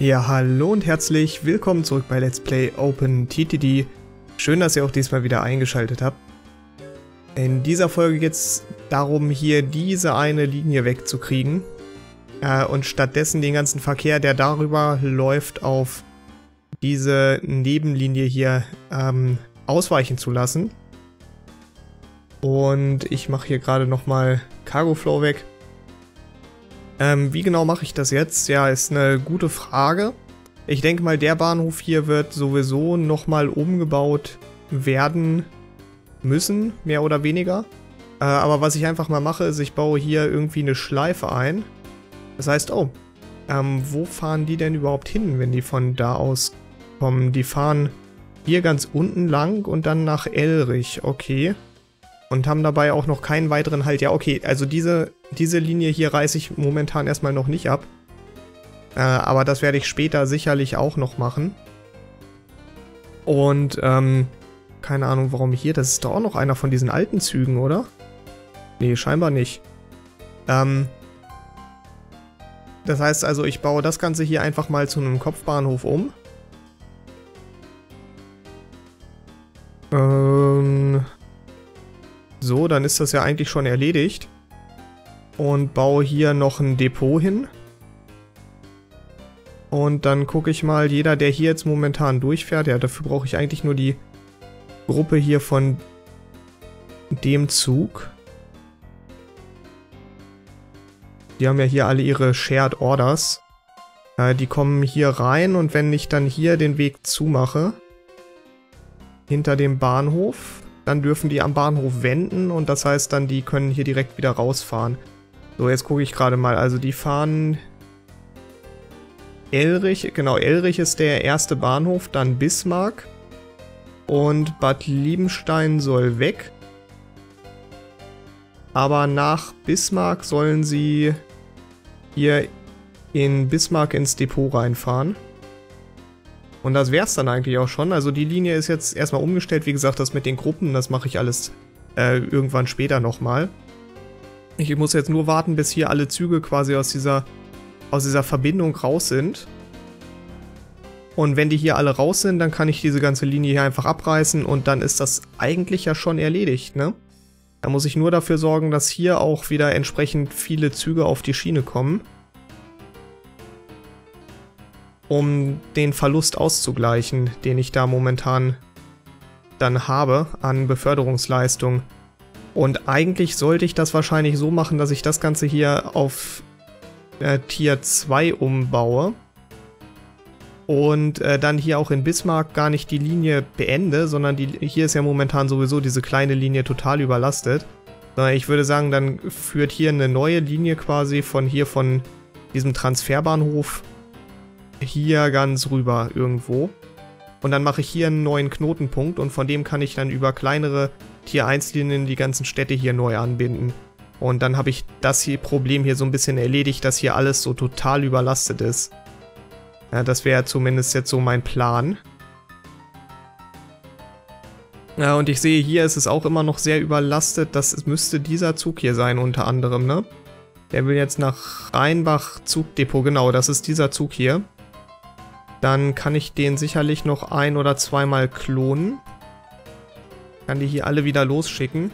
Ja, hallo und herzlich willkommen zurück bei Let's Play Open TTD. Schön, dass ihr auch diesmal wieder eingeschaltet habt. In dieser Folge geht es darum, hier diese eine Linie wegzukriegen äh, und stattdessen den ganzen Verkehr, der darüber läuft, auf diese Nebenlinie hier ähm, ausweichen zu lassen. Und ich mache hier gerade nochmal Cargo Flow weg. Ähm, wie genau mache ich das jetzt? Ja, ist eine gute Frage. Ich denke mal, der Bahnhof hier wird sowieso nochmal umgebaut werden müssen, mehr oder weniger. Äh, aber was ich einfach mal mache, ist, ich baue hier irgendwie eine Schleife ein. Das heißt, oh, ähm, wo fahren die denn überhaupt hin, wenn die von da aus kommen? Die fahren hier ganz unten lang und dann nach Elrich, okay. Und haben dabei auch noch keinen weiteren Halt. Ja, okay, also diese, diese Linie hier reiße ich momentan erstmal noch nicht ab. Äh, aber das werde ich später sicherlich auch noch machen. Und, ähm, keine Ahnung, warum hier. Das ist doch auch noch einer von diesen alten Zügen, oder? Nee, scheinbar nicht. Ähm, das heißt also, ich baue das Ganze hier einfach mal zu einem Kopfbahnhof um. Ähm, so, dann ist das ja eigentlich schon erledigt. Und baue hier noch ein Depot hin. Und dann gucke ich mal, jeder, der hier jetzt momentan durchfährt, ja, dafür brauche ich eigentlich nur die Gruppe hier von dem Zug. Die haben ja hier alle ihre Shared Orders. Äh, die kommen hier rein und wenn ich dann hier den Weg zumache, hinter dem Bahnhof, dann dürfen die am Bahnhof wenden und das heißt dann, die können hier direkt wieder rausfahren. So, jetzt gucke ich gerade mal. Also die fahren Elrich, genau, Elrich ist der erste Bahnhof, dann Bismarck und Bad Liebenstein soll weg. Aber nach Bismarck sollen sie hier in Bismarck ins Depot reinfahren. Und das wäre es dann eigentlich auch schon. Also die Linie ist jetzt erstmal umgestellt. Wie gesagt, das mit den Gruppen, das mache ich alles äh, irgendwann später nochmal. Ich muss jetzt nur warten, bis hier alle Züge quasi aus dieser, aus dieser Verbindung raus sind. Und wenn die hier alle raus sind, dann kann ich diese ganze Linie hier einfach abreißen und dann ist das eigentlich ja schon erledigt, ne? Da muss ich nur dafür sorgen, dass hier auch wieder entsprechend viele Züge auf die Schiene kommen um den Verlust auszugleichen, den ich da momentan dann habe an Beförderungsleistung. Und eigentlich sollte ich das wahrscheinlich so machen, dass ich das Ganze hier auf äh, Tier 2 umbaue. Und äh, dann hier auch in Bismarck gar nicht die Linie beende, sondern die, hier ist ja momentan sowieso diese kleine Linie total überlastet. Sondern ich würde sagen, dann führt hier eine neue Linie quasi von hier von diesem Transferbahnhof hier ganz rüber irgendwo. Und dann mache ich hier einen neuen Knotenpunkt und von dem kann ich dann über kleinere Tier 1 Linien die ganzen Städte hier neu anbinden. Und dann habe ich das hier Problem hier so ein bisschen erledigt, dass hier alles so total überlastet ist. Ja, das wäre zumindest jetzt so mein Plan. Ja, und ich sehe, hier ist es auch immer noch sehr überlastet. Das müsste dieser Zug hier sein, unter anderem, ne? Der will jetzt nach Rheinbach Zugdepot. Genau, das ist dieser Zug hier. Dann kann ich den sicherlich noch ein- oder zweimal klonen. Kann die hier alle wieder losschicken.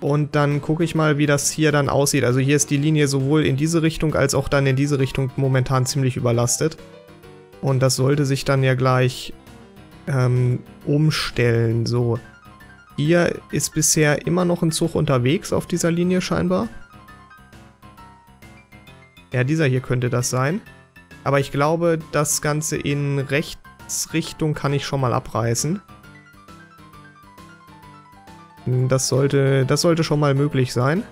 Und dann gucke ich mal, wie das hier dann aussieht. Also hier ist die Linie sowohl in diese Richtung als auch dann in diese Richtung momentan ziemlich überlastet. Und das sollte sich dann ja gleich ähm, umstellen. So, hier ist bisher immer noch ein Zug unterwegs auf dieser Linie scheinbar. Ja, dieser hier könnte das sein. Aber ich glaube, das Ganze in Rechtsrichtung kann ich schon mal abreißen. Das sollte, das sollte schon mal möglich sein.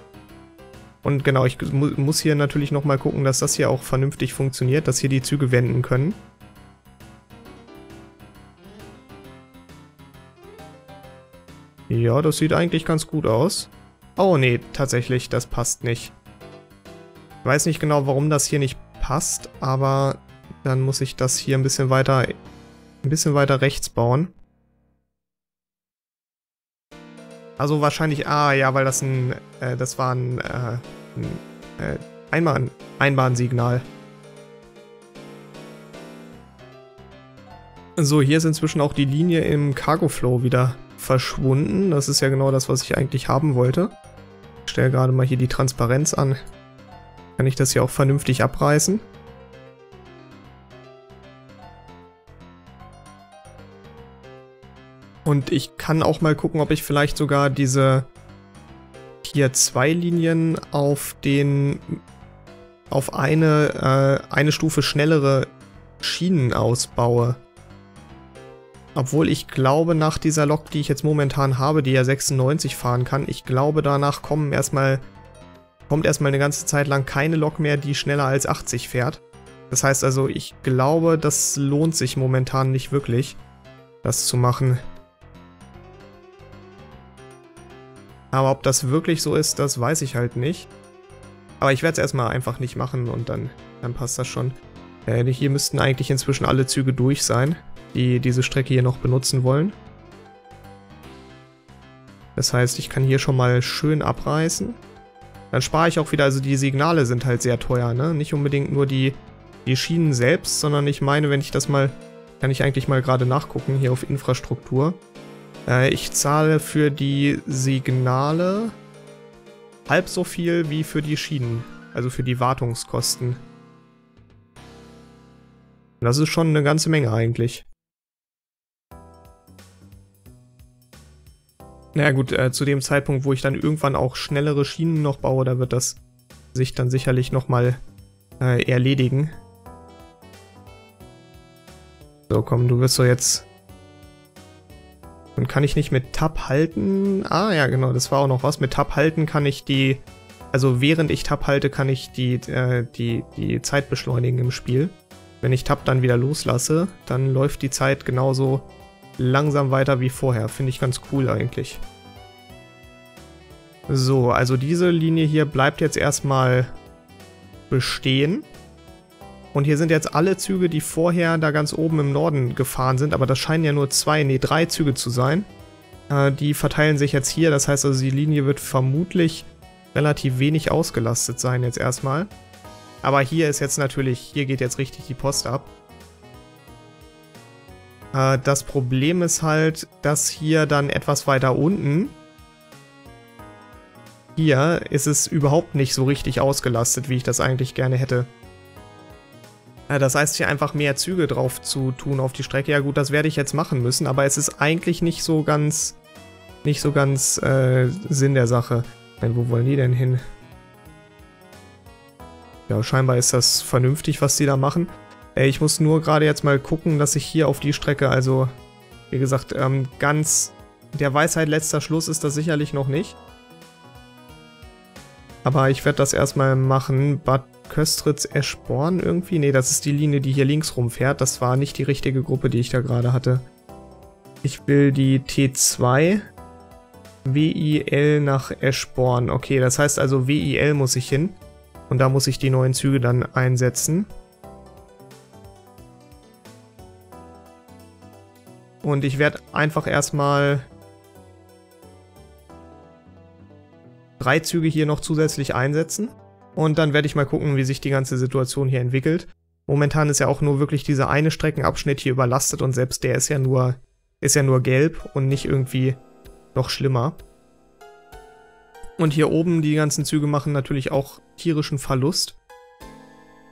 Und genau, ich mu muss hier natürlich nochmal gucken, dass das hier auch vernünftig funktioniert, dass hier die Züge wenden können. Ja, das sieht eigentlich ganz gut aus. Oh nee, tatsächlich, das passt nicht. Ich weiß nicht genau, warum das hier nicht passt, aber dann muss ich das hier ein bisschen weiter, ein bisschen weiter rechts bauen. Also wahrscheinlich, ah ja, weil das ein, äh, das war ein, äh, ein äh, Einbahn, Einbahnsignal. So, hier ist inzwischen auch die Linie im Cargo Flow wieder verschwunden. Das ist ja genau das, was ich eigentlich haben wollte. Ich stelle gerade mal hier die Transparenz an. Kann ich das hier auch vernünftig abreißen? Und ich kann auch mal gucken, ob ich vielleicht sogar diese hier zwei Linien auf den auf eine, äh, eine Stufe schnellere Schienen ausbaue. Obwohl ich glaube, nach dieser Lok, die ich jetzt momentan habe, die ja 96 fahren kann, ich glaube, danach kommen erstmal, kommt erstmal eine ganze Zeit lang keine Lok mehr, die schneller als 80 fährt. Das heißt also, ich glaube, das lohnt sich momentan nicht wirklich, das zu machen. Aber ob das wirklich so ist, das weiß ich halt nicht. Aber ich werde es erstmal einfach nicht machen und dann, dann passt das schon. Äh, hier müssten eigentlich inzwischen alle Züge durch sein die diese Strecke hier noch benutzen wollen. Das heißt, ich kann hier schon mal schön abreißen. Dann spare ich auch wieder, also die Signale sind halt sehr teuer, ne? Nicht unbedingt nur die, die Schienen selbst, sondern ich meine, wenn ich das mal, kann ich eigentlich mal gerade nachgucken, hier auf Infrastruktur. Äh, ich zahle für die Signale halb so viel wie für die Schienen, also für die Wartungskosten. Das ist schon eine ganze Menge eigentlich. Naja gut, äh, zu dem Zeitpunkt, wo ich dann irgendwann auch schnellere Schienen noch baue, da wird das sich dann sicherlich nochmal äh, erledigen. So, komm, du wirst so jetzt... Und kann ich nicht mit Tab halten? Ah, ja, genau, das war auch noch was. Mit Tab halten kann ich die... Also während ich Tab halte, kann ich die, äh, die, die Zeit beschleunigen im Spiel. Wenn ich Tab dann wieder loslasse, dann läuft die Zeit genauso langsam weiter wie vorher. Finde ich ganz cool eigentlich. So, also diese Linie hier bleibt jetzt erstmal bestehen. Und hier sind jetzt alle Züge, die vorher da ganz oben im Norden gefahren sind, aber das scheinen ja nur zwei, nee, drei Züge zu sein. Äh, die verteilen sich jetzt hier, das heißt also die Linie wird vermutlich relativ wenig ausgelastet sein jetzt erstmal. Aber hier ist jetzt natürlich, hier geht jetzt richtig die Post ab. Äh, das Problem ist halt, dass hier dann etwas weiter unten hier ist es überhaupt nicht so richtig ausgelastet, wie ich das eigentlich gerne hätte. Äh, das heißt, hier einfach mehr Züge drauf zu tun auf die Strecke. Ja gut, das werde ich jetzt machen müssen, aber es ist eigentlich nicht so ganz, nicht so ganz äh, Sinn der Sache. Denn wo wollen die denn hin? Ja, scheinbar ist das vernünftig, was die da machen. Ich muss nur gerade jetzt mal gucken, dass ich hier auf die Strecke, also wie gesagt, ähm, ganz der Weisheit letzter Schluss ist das sicherlich noch nicht. Aber ich werde das erstmal machen. Bad Köstritz Eschborn irgendwie? Ne, das ist die Linie, die hier links rumfährt. Das war nicht die richtige Gruppe, die ich da gerade hatte. Ich will die T2 WIL nach Eschborn. Okay, das heißt also WIL muss ich hin. Und da muss ich die neuen Züge dann einsetzen. Und ich werde einfach erstmal drei Züge hier noch zusätzlich einsetzen. Und dann werde ich mal gucken, wie sich die ganze Situation hier entwickelt. Momentan ist ja auch nur wirklich dieser eine Streckenabschnitt hier überlastet und selbst der ist ja nur, ist ja nur gelb und nicht irgendwie noch schlimmer. Und hier oben die ganzen Züge machen natürlich auch tierischen Verlust.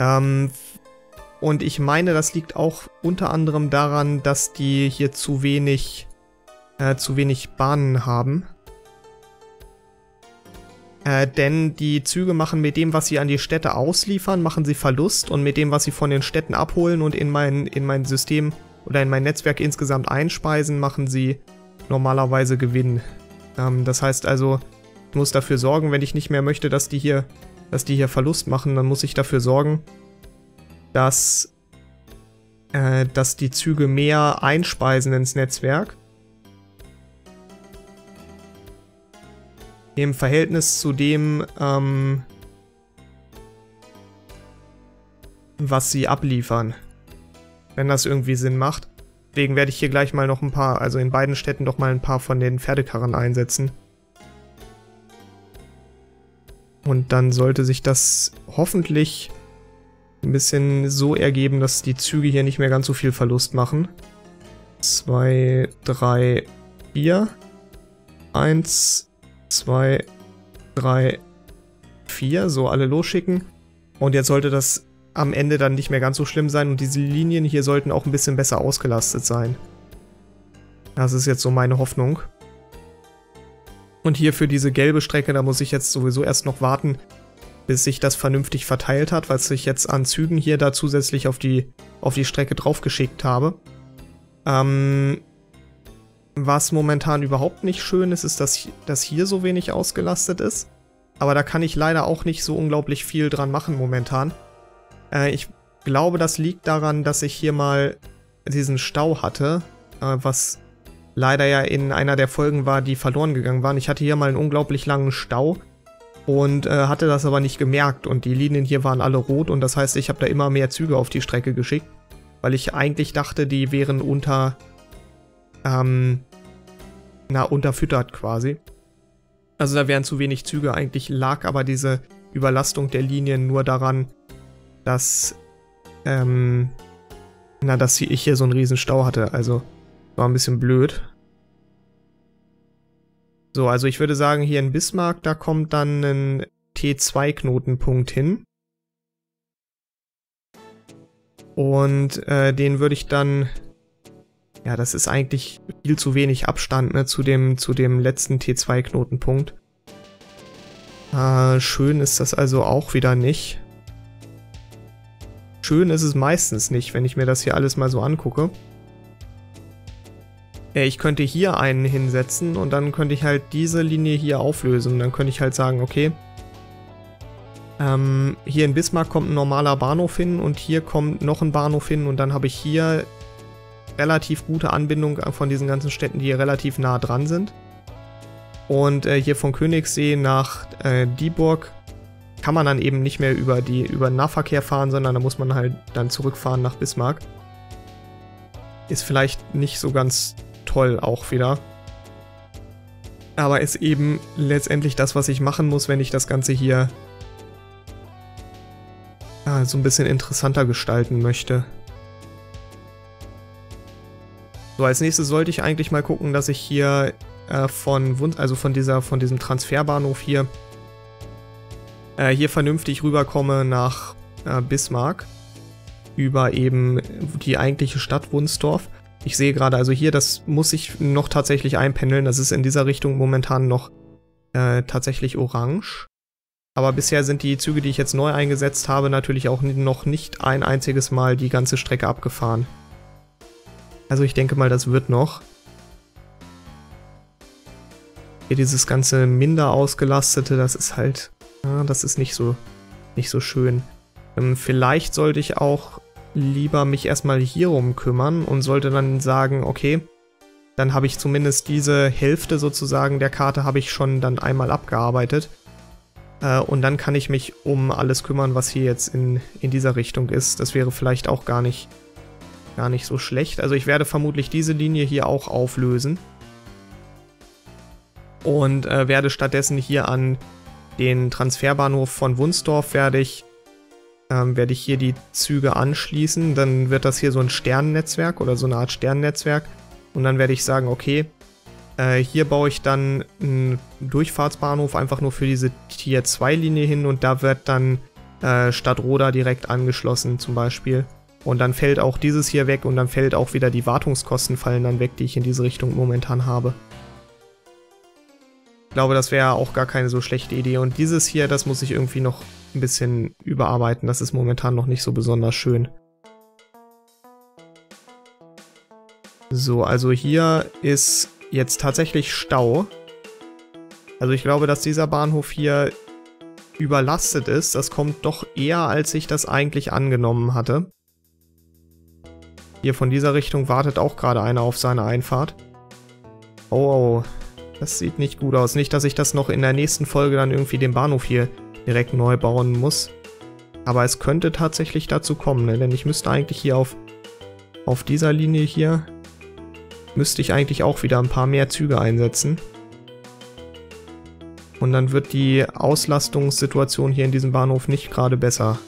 Ähm, und ich meine, das liegt auch unter anderem daran, dass die hier zu wenig, äh, zu wenig Bahnen haben. Äh, denn die Züge machen mit dem, was sie an die Städte ausliefern, machen sie Verlust und mit dem, was sie von den Städten abholen und in mein, in mein System oder in mein Netzwerk insgesamt einspeisen, machen sie normalerweise Gewinn. Ähm, das heißt also, ich muss dafür sorgen, wenn ich nicht mehr möchte, dass die hier, dass die hier Verlust machen, dann muss ich dafür sorgen, dass, äh, dass die Züge mehr einspeisen ins Netzwerk. Im Verhältnis zu dem, ähm, was sie abliefern. Wenn das irgendwie Sinn macht. Deswegen werde ich hier gleich mal noch ein paar, also in beiden Städten doch mal ein paar von den Pferdekarren einsetzen. Und dann sollte sich das hoffentlich ein bisschen so ergeben, dass die Züge hier nicht mehr ganz so viel Verlust machen. 2, 3, 4. 1, 2, 3, 4. So, alle losschicken. Und jetzt sollte das am Ende dann nicht mehr ganz so schlimm sein und diese Linien hier sollten auch ein bisschen besser ausgelastet sein. Das ist jetzt so meine Hoffnung. Und hier für diese gelbe Strecke, da muss ich jetzt sowieso erst noch warten, bis sich das vernünftig verteilt hat, was ich jetzt an Zügen hier da zusätzlich auf die, auf die Strecke draufgeschickt habe. Ähm, was momentan überhaupt nicht schön ist, ist, dass, dass hier so wenig ausgelastet ist. Aber da kann ich leider auch nicht so unglaublich viel dran machen momentan. Äh, ich glaube, das liegt daran, dass ich hier mal diesen Stau hatte, äh, was leider ja in einer der Folgen war, die verloren gegangen waren. Ich hatte hier mal einen unglaublich langen Stau und äh, hatte das aber nicht gemerkt und die Linien hier waren alle rot und das heißt, ich habe da immer mehr Züge auf die Strecke geschickt, weil ich eigentlich dachte, die wären unter, ähm, na, unterfüttert quasi. Also da wären zu wenig Züge, eigentlich lag aber diese Überlastung der Linien nur daran, dass, ähm, na, dass ich hier so einen riesen Stau hatte, also war ein bisschen blöd. So, also ich würde sagen, hier in Bismarck, da kommt dann ein T2-Knotenpunkt hin. Und äh, den würde ich dann... Ja, das ist eigentlich viel zu wenig Abstand ne, zu, dem, zu dem letzten T2-Knotenpunkt. Äh, schön ist das also auch wieder nicht. Schön ist es meistens nicht, wenn ich mir das hier alles mal so angucke. Ich könnte hier einen hinsetzen und dann könnte ich halt diese Linie hier auflösen. Dann könnte ich halt sagen, okay, ähm, hier in Bismarck kommt ein normaler Bahnhof hin und hier kommt noch ein Bahnhof hin und dann habe ich hier relativ gute Anbindung von diesen ganzen Städten, die hier relativ nah dran sind. Und äh, hier von Königssee nach äh, Dieburg kann man dann eben nicht mehr über, die, über den Nahverkehr fahren, sondern da muss man halt dann zurückfahren nach Bismarck. Ist vielleicht nicht so ganz toll auch wieder. Aber ist eben letztendlich das, was ich machen muss, wenn ich das Ganze hier ja, so ein bisschen interessanter gestalten möchte. So, als nächstes sollte ich eigentlich mal gucken, dass ich hier äh, von also von dieser, von diesem Transferbahnhof hier äh, hier vernünftig rüberkomme nach äh, Bismarck über eben die eigentliche Stadt Wunsdorf. Ich sehe gerade, also hier, das muss ich noch tatsächlich einpendeln. Das ist in dieser Richtung momentan noch äh, tatsächlich orange. Aber bisher sind die Züge, die ich jetzt neu eingesetzt habe, natürlich auch noch nicht ein einziges Mal die ganze Strecke abgefahren. Also ich denke mal, das wird noch. Hier dieses ganze minder ausgelastete, das ist halt, ja, das ist nicht so, nicht so schön. Ähm, vielleicht sollte ich auch lieber mich erstmal hierum kümmern und sollte dann sagen, okay, dann habe ich zumindest diese Hälfte sozusagen der Karte habe ich schon dann einmal abgearbeitet. Äh, und dann kann ich mich um alles kümmern, was hier jetzt in, in dieser Richtung ist. Das wäre vielleicht auch gar nicht, gar nicht so schlecht. Also ich werde vermutlich diese Linie hier auch auflösen. Und äh, werde stattdessen hier an den Transferbahnhof von Wunsdorf werde ich ähm, werde ich hier die Züge anschließen. Dann wird das hier so ein Sternennetzwerk oder so eine Art Sternennetzwerk. Und dann werde ich sagen, okay, äh, hier baue ich dann einen Durchfahrtsbahnhof einfach nur für diese Tier 2 Linie hin und da wird dann äh, Stadtroda direkt angeschlossen zum Beispiel. Und dann fällt auch dieses hier weg und dann fällt auch wieder die Wartungskosten fallen dann weg, die ich in diese Richtung momentan habe. Ich glaube, das wäre auch gar keine so schlechte Idee. Und dieses hier, das muss ich irgendwie noch ein bisschen überarbeiten. Das ist momentan noch nicht so besonders schön. So, also hier ist jetzt tatsächlich Stau. Also ich glaube, dass dieser Bahnhof hier überlastet ist. Das kommt doch eher, als ich das eigentlich angenommen hatte. Hier von dieser Richtung wartet auch gerade einer auf seine Einfahrt. Oh, oh, das sieht nicht gut aus. Nicht, dass ich das noch in der nächsten Folge dann irgendwie den Bahnhof hier direkt neu bauen muss. Aber es könnte tatsächlich dazu kommen, ne? denn ich müsste eigentlich hier auf, auf dieser Linie hier, müsste ich eigentlich auch wieder ein paar mehr Züge einsetzen. Und dann wird die Auslastungssituation hier in diesem Bahnhof nicht gerade besser.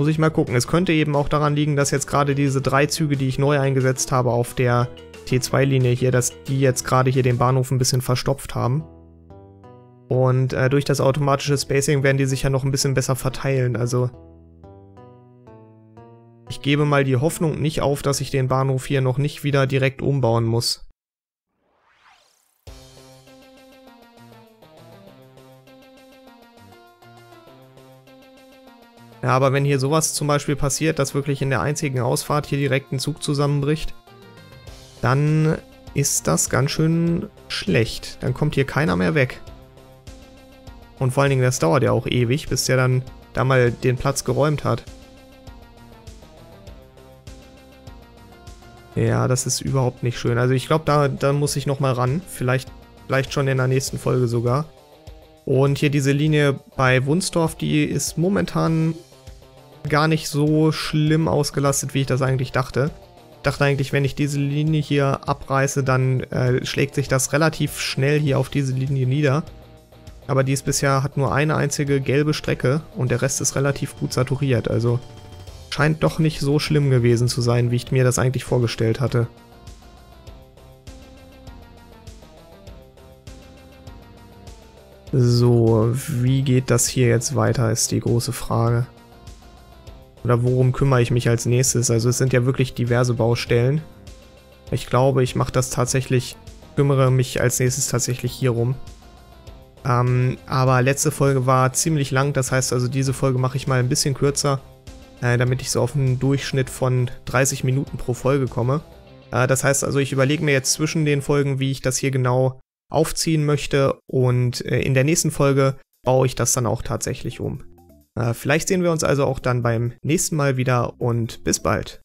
Muss ich mal gucken. Es könnte eben auch daran liegen, dass jetzt gerade diese drei Züge, die ich neu eingesetzt habe auf der T2-Linie hier, dass die jetzt gerade hier den Bahnhof ein bisschen verstopft haben. Und äh, durch das automatische Spacing werden die sich ja noch ein bisschen besser verteilen. Also ich gebe mal die Hoffnung nicht auf, dass ich den Bahnhof hier noch nicht wieder direkt umbauen muss. Aber wenn hier sowas zum Beispiel passiert, dass wirklich in der einzigen Ausfahrt hier direkt ein Zug zusammenbricht, dann ist das ganz schön schlecht. Dann kommt hier keiner mehr weg. Und vor allen Dingen, das dauert ja auch ewig, bis der dann da mal den Platz geräumt hat. Ja, das ist überhaupt nicht schön. Also ich glaube, da, da muss ich nochmal ran. Vielleicht, vielleicht schon in der nächsten Folge sogar. Und hier diese Linie bei Wunsdorf, die ist momentan gar nicht so schlimm ausgelastet, wie ich das eigentlich dachte. Ich dachte eigentlich, wenn ich diese Linie hier abreiße, dann äh, schlägt sich das relativ schnell hier auf diese Linie nieder. Aber dies bisher hat nur eine einzige gelbe Strecke und der Rest ist relativ gut saturiert, also scheint doch nicht so schlimm gewesen zu sein, wie ich mir das eigentlich vorgestellt hatte. So, wie geht das hier jetzt weiter, ist die große Frage. Oder worum kümmere ich mich als nächstes? Also es sind ja wirklich diverse Baustellen. Ich glaube, ich mache das tatsächlich, kümmere mich als nächstes tatsächlich hier rum. Ähm, aber letzte Folge war ziemlich lang, das heißt also diese Folge mache ich mal ein bisschen kürzer, äh, damit ich so auf einen Durchschnitt von 30 Minuten pro Folge komme. Äh, das heißt also, ich überlege mir jetzt zwischen den Folgen, wie ich das hier genau aufziehen möchte und äh, in der nächsten Folge baue ich das dann auch tatsächlich um. Äh, vielleicht sehen wir uns also auch dann beim nächsten Mal wieder und bis bald.